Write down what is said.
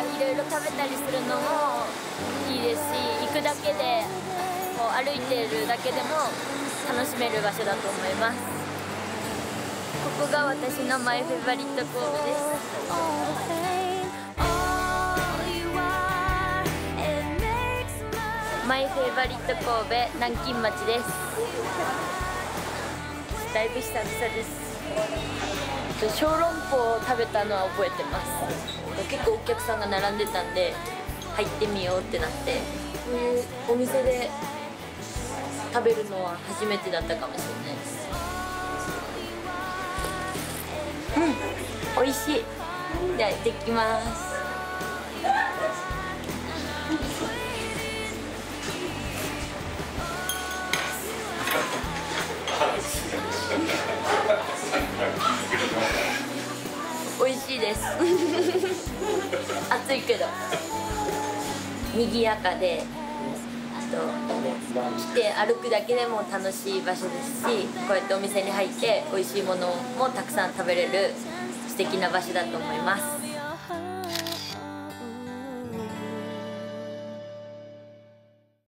いろいろ食べたりするのもいいですし行くだけでこう歩いてるだけでも楽しめる場所だと思います。ここが私のマイフェバリット神戸ですマイフェイバリット神戸南京町です。だいぶ久々です。小籠包を食べたのは覚えてます。結構お客さんが並んでたんで入ってみようってなって。こういうお店で食べるのは初めてだったかもしれないです。うん美味しい。じゃあ行ってきます。しいです。暑いけど。賑やかで。あと来て歩くだけでも楽しい場所ですしこうやってお店に入って美味しいものもたくさん食べれる素敵な場所だと思います。